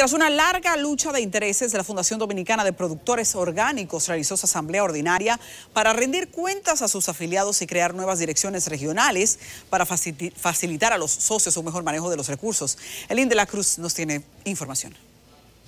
Tras una larga lucha de intereses, la Fundación Dominicana de Productores Orgánicos realizó su asamblea ordinaria para rendir cuentas a sus afiliados y crear nuevas direcciones regionales para facilitar a los socios un mejor manejo de los recursos. Elín de la Cruz nos tiene información.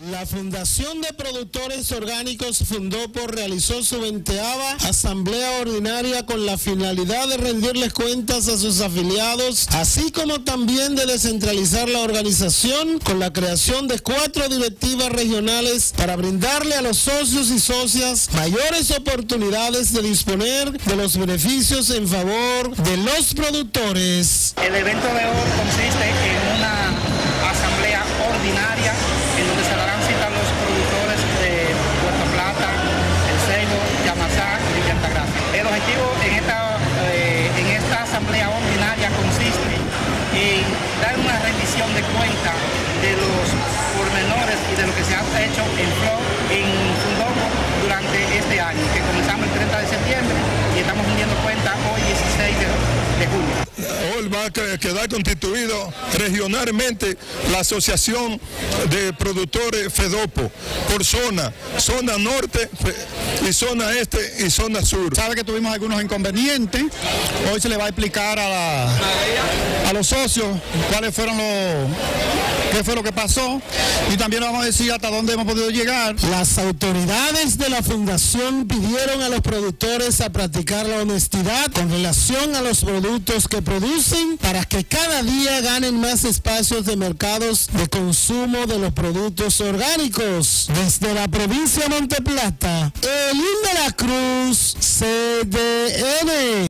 La Fundación de Productores Orgánicos fundó por realizó su veinteava asamblea ordinaria con la finalidad de rendirles cuentas a sus afiliados, así como también de descentralizar la organización con la creación de cuatro directivas regionales para brindarle a los socios y socias mayores oportunidades de disponer de los beneficios en favor de los productores. El evento de hoy consiste en objetivo en esta, eh, en esta asamblea ordinaria consiste en dar una rendición de cuenta de los pormenores y de lo que se ha hecho en Fundoco durante este año, que comenzamos el 30 de septiembre y estamos rindiendo cuenta hoy 16 de junio hoy va a quedar constituido regionalmente la Asociación de Productores FEDOPO por zona, zona norte y zona este y zona sur. Sabe que tuvimos algunos inconvenientes, hoy se le va a explicar a, a los socios cuáles fueron los qué fue lo que pasó y también vamos a decir hasta dónde hemos podido llegar. Las autoridades de la fundación pidieron a los productores a practicar la honestidad con relación a los productos que producen para que cada día ganen más espacios de mercados de consumo de los productos orgánicos. Desde la provincia de Monteplata, Elín de la Cruz, CDN.